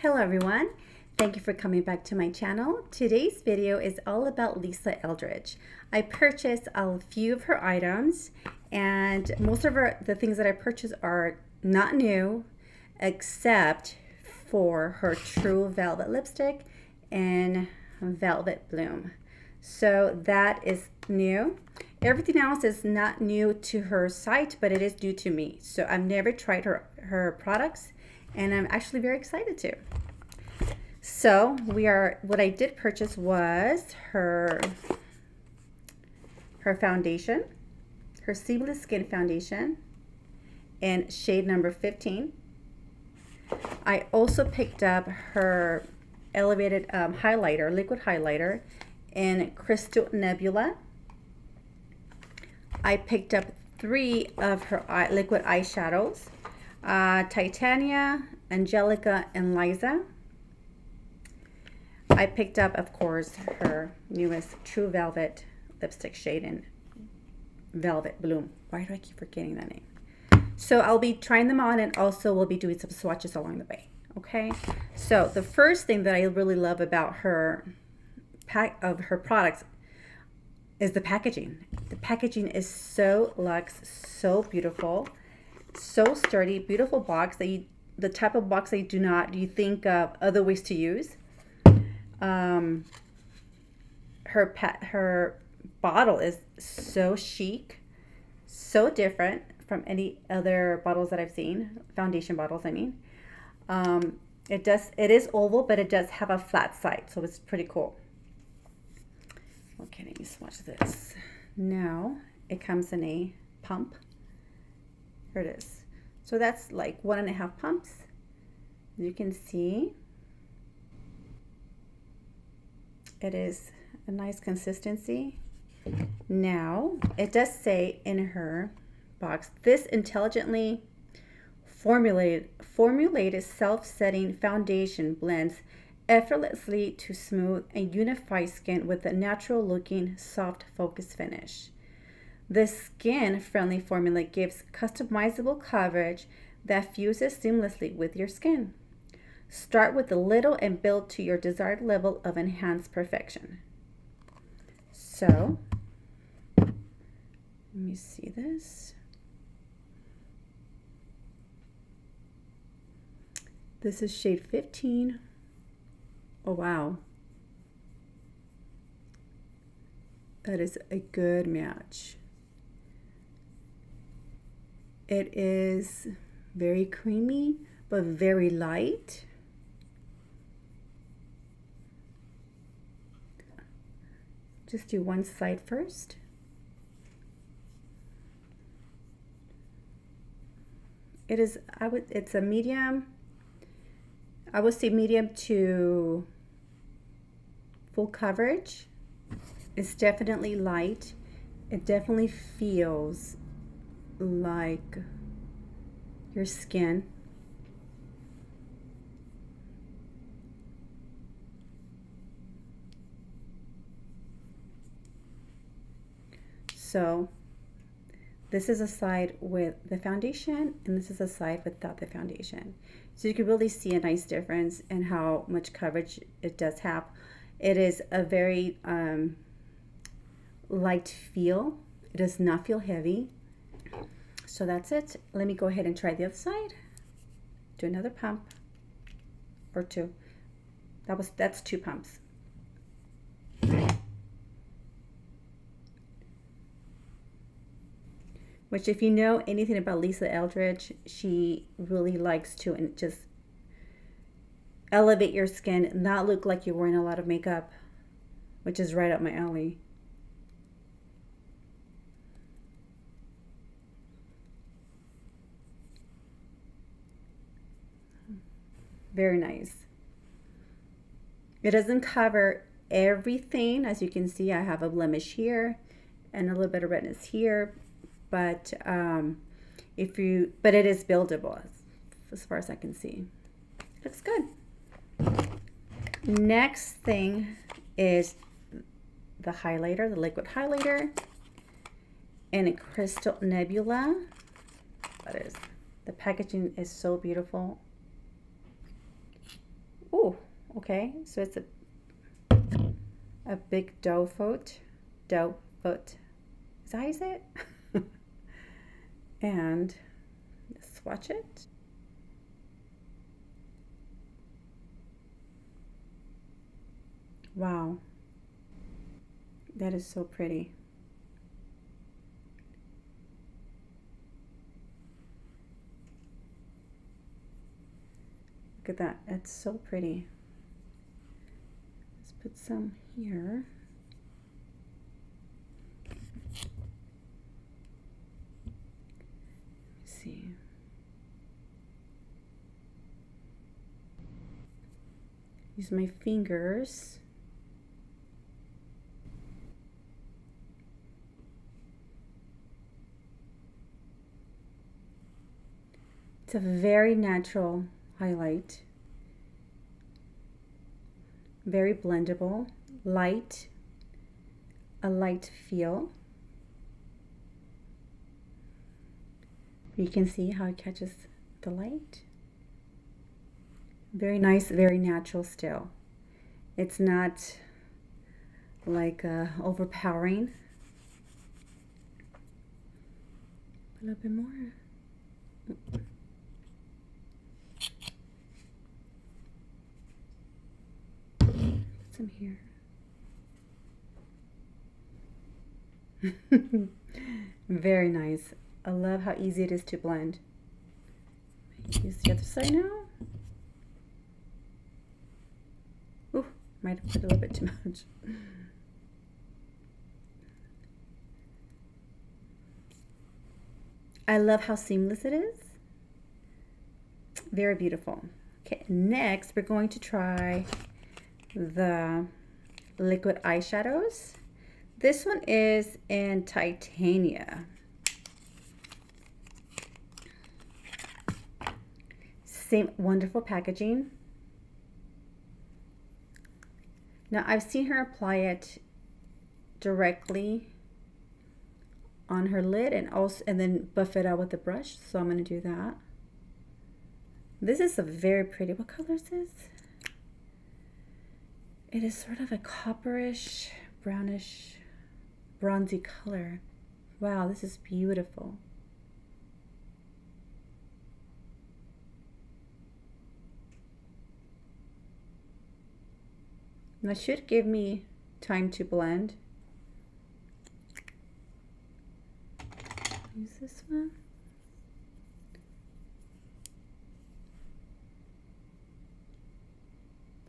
Hello everyone. Thank you for coming back to my channel. Today's video is all about Lisa Eldridge. I purchased a few of her items and most of her, the things that I purchased are not new except for her True Velvet Lipstick in Velvet Bloom. So that is new. Everything else is not new to her site, but it is new to me. So I've never tried her, her products and I'm actually very excited to. So we are, what I did purchase was her, her foundation, her Seamless Skin Foundation in shade number 15. I also picked up her elevated um, highlighter, liquid highlighter in Crystal Nebula. I picked up three of her eye, liquid eyeshadows, uh, Titania, Anjelica, and Liza. I picked up, of course, her newest True Velvet lipstick shade in Velvet Bloom. Why do I keep forgetting that name? So I'll be trying them on and also we'll be doing some swatches along the way. Okay, so the first thing that I really love about her pack of her products is the packaging. The packaging is so luxe, so beautiful, so sturdy, beautiful box that you, the type of box that you do not, do you think of other ways to use. Um, her pet, her bottle is so chic, so different from any other bottles that I've seen, foundation bottles, I mean. Um, it does, it is oval, but it does have a flat side, so it's pretty cool. Okay, let me swatch this. Now, it comes in a pump. Here it is. So that's like one and a half pumps. You can see it is a nice consistency. Now, it does say in her box, this intelligently formulated, formulated self-setting foundation blends effortlessly to smooth and unify skin with a natural looking soft focus finish. The skin friendly formula gives customizable coverage that fuses seamlessly with your skin. Start with a little and build to your desired level of enhanced perfection. So, let me see this. This is shade 15. Oh, wow. That is a good match. It is very creamy, but very light. Just do one side first. It is, I would, it's a medium, I would say medium to full coverage. It's definitely light. It definitely feels like your skin. So this is a side with the foundation and this is a side without the foundation. So you can really see a nice difference in how much coverage it does have. It is a very um, light feel. It does not feel heavy. So that's it. Let me go ahead and try the other side. Do another pump or two. That was that's two pumps. Which if you know anything about Lisa Eldridge, she really likes to and just elevate your skin, not look like you're wearing a lot of makeup, which is right up my alley. Very nice. It doesn't cover everything. As you can see, I have a blemish here and a little bit of redness here. But um, if you, but it is buildable as, as far as I can see. Looks good. Next thing is the highlighter, the liquid highlighter in a Crystal Nebula. That is, the packaging is so beautiful. Oh, okay, so it's a a big doe foot, doe foot. Is that how you say it? and swatch it. Wow. That is so pretty. Look at that. It's so pretty. Let's put some here. see. Use my fingers. It's a very natural highlight. Very blendable, light, a light feel. You can see how it catches the light. Very nice, very natural still. It's not like uh, overpowering. A little bit more. Some here. Very nice. I love how easy it is to blend. Use the other side now. Ooh, might have put a little bit too much. I love how seamless it is. Very beautiful. Okay, next we're going to try the liquid eyeshadows. This one is in Titania. Same wonderful packaging. Now I've seen her apply it directly on her lid and also and then buff it out with the brush. So I'm going to do that. This is a very pretty, what color is this? It is sort of a copperish, brownish, bronzy color. Wow, this is beautiful. that should give me time to blend. Use this one.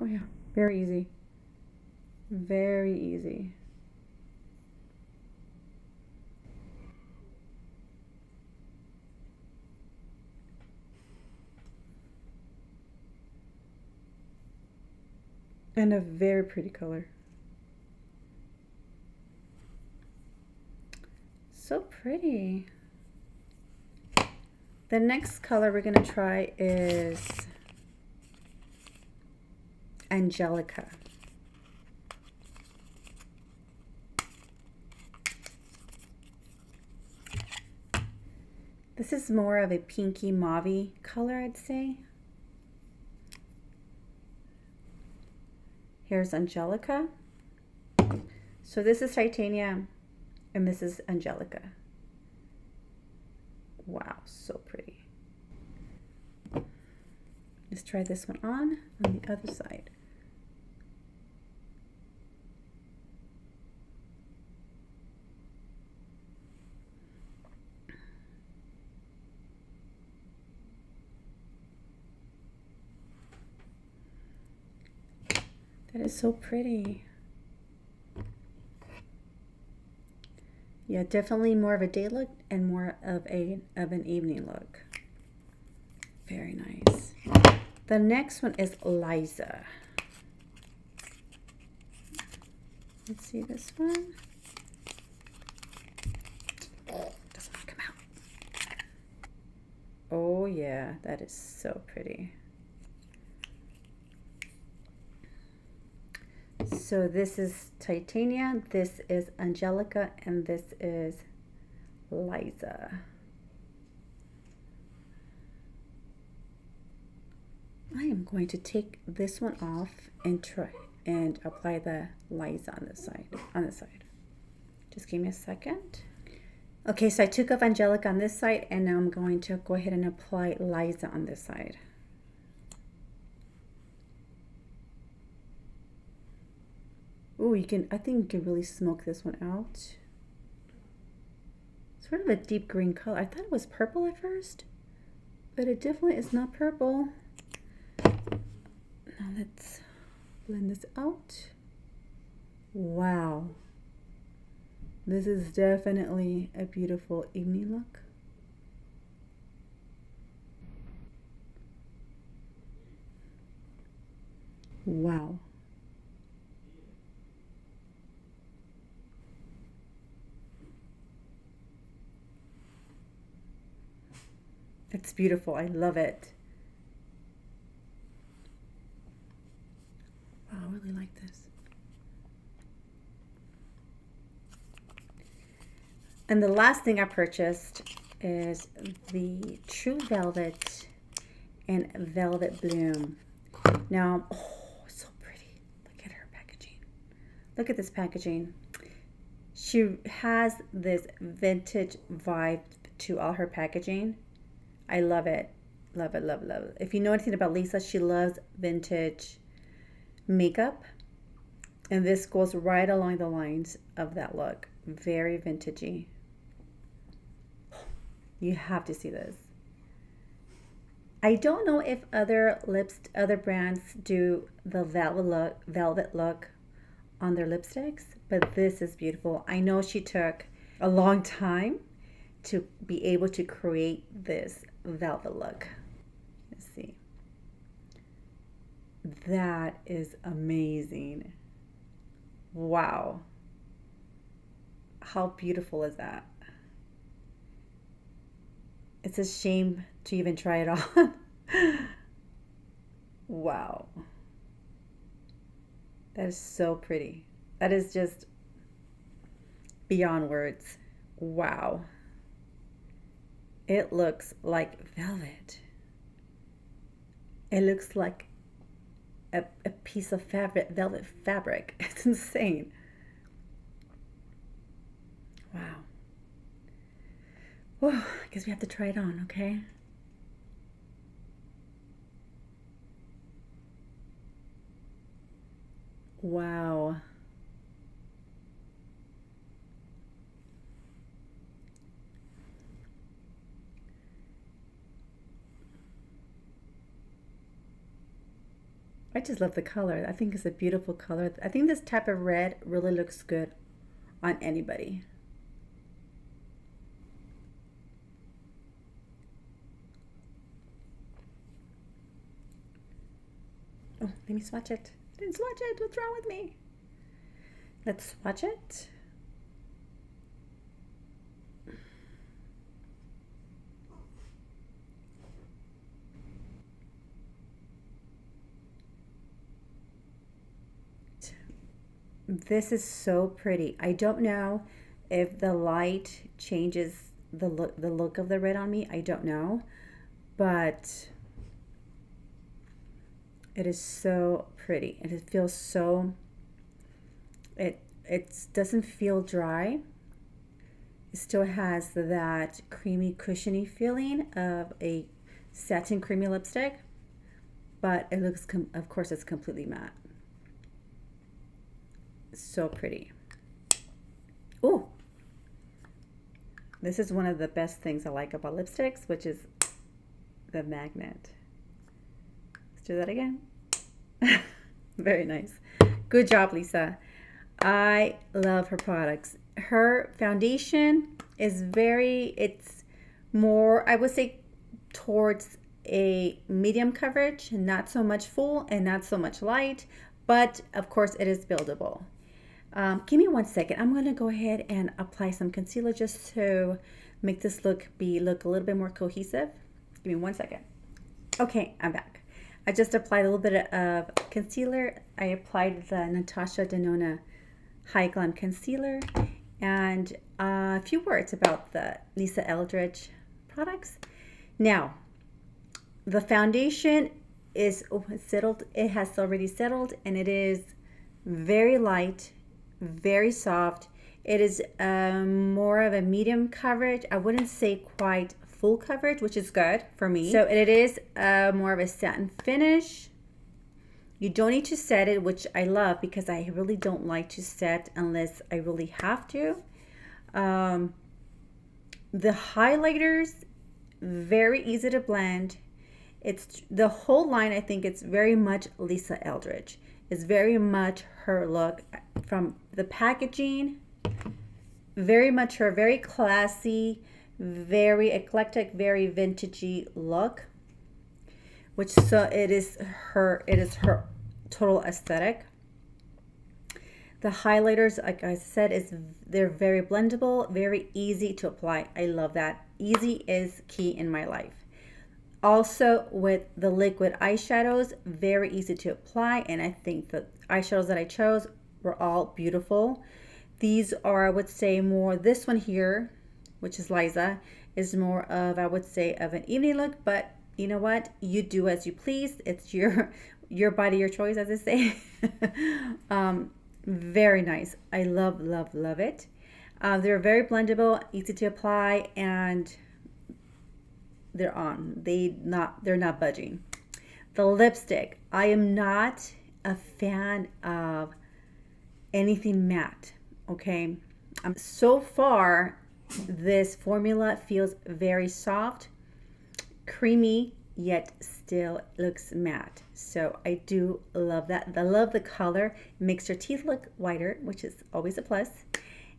Oh yeah, very easy. Very easy. And a very pretty color. So pretty. The next color we're going to try is Anjelica. This is more of a pinky mauve color, I'd say. Here's Anjelica. So this is Titania and this is Anjelica. Wow, so pretty. Let's try this one on on the other side. That is so pretty. Yeah, definitely more of a day look and more of a of an evening look. Very nice. The next one is Liza. Let's see this one. Oh, doesn't come out. Oh yeah, that is so pretty. So this is Titania, this is Anjelica, and this is Liza. I am going to take this one off and try and apply the Liza on this side, on this side. Just give me a second. Okay, so I took off Anjelica on this side and now I'm going to go ahead and apply Liza on this side. Oh, you can, I think you can really smoke this one out. Sort of a deep green color. I thought it was purple at first, but it definitely is not purple. Now let's blend this out. Wow. This is definitely a beautiful evening look. Wow. It's beautiful. I love it. Wow, I really like this. And the last thing I purchased is the True Velvet and Velvet Bloom. Now, oh, so pretty. Look at her packaging. Look at this packaging. She has this vintage vibe to all her packaging. I love it. Love it, love love. If you know anything about Lisa, she loves vintage makeup. And this goes right along the lines of that look. Very vintagey. You have to see this. I don't know if other lips, other brands do the velvet look, velvet look on their lipsticks, but this is beautiful. I know she took a long time to be able to create this velvet look. Let's see. That is amazing. Wow. How beautiful is that? It's a shame to even try it on. wow. That is so pretty. That is just beyond words. Wow. It looks like velvet. It looks like a, a piece of fabric, velvet fabric. It's insane. Wow. Whoa, I guess we have to try it on, okay? Wow. I just love the color. I think it's a beautiful color. I think this type of red really looks good on anybody. Oh, let me swatch it. I didn't swatch it. What's wrong with me? Let's swatch it. This is so pretty. I don't know if the light changes the look the look of the red on me. I don't know. But it is so pretty and it feels so it it doesn't feel dry. It still has that creamy cushiony feeling of a satin creamy lipstick, but it looks of course it's completely matte. So pretty. Oh, this is one of the best things I like about lipsticks, which is the magnet. Let's do that again. Very nice. Good job, Lisa. I love her products. Her foundation is very, it's more, I would say, towards a medium coverage, not so much full and not so much light, but of course it is buildable. Um, give me one second. I'm going to go ahead and apply some concealer just to make this look be look a little bit more cohesive. Give me one second. Okay, I'm back. I just applied a little bit of concealer. I applied the Natasha Denona High Glam Concealer and a few words about the Lisa Eldridge products. Now, the foundation is oh, settled. It has already settled and it is very light, very soft. It is um, more of a medium coverage. I wouldn't say quite full coverage, which is good for me. So it is uh, more of a satin finish. You don't need to set it, which I love because I really don't like to set unless I really have to. Um, the highlighters, very easy to blend. It's the whole line, I think it's very much Lisa Eldridge. It's very much her look from the packaging, very much her, very classy, very eclectic, very vintagey look. Which so it is her it is her total aesthetic. The highlighters, like I said, is they're very blendable, very easy to apply. I love that. Easy is key in my life. Also with the liquid eyeshadows, very easy to apply. And I think the eyeshadows that I chose were all beautiful. These are, I would say, more this one here which is Liza, is more of, I would say, of an evening look, but you know what? You do as you please. It's your your body, your choice, as I say. um, very nice. I love, love, love it. Uh, they're very blendable, easy to apply, and they're on. They not they're not budging. The lipstick. I am not a fan of anything matte. Okay. Um, so far, this formula feels very soft, creamy, yet still looks matte. So I do love that. I love the color. It makes your teeth look whiter, which is always a plus.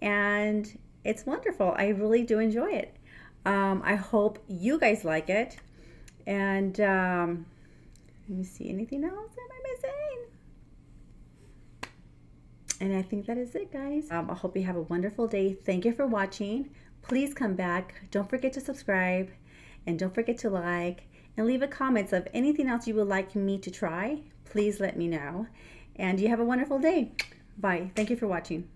And it's wonderful. I really do enjoy it. Um, I hope you guys like it. And um, let me see, anything else am I missing? And I think that is it, guys. Um, I hope you have a wonderful day. Thank you for watching. Please come back. Don't forget to subscribe and don't forget to like and leave a comment of anything else you would like me to try. Please let me know. And you have a wonderful day. Bye. Thank you for watching.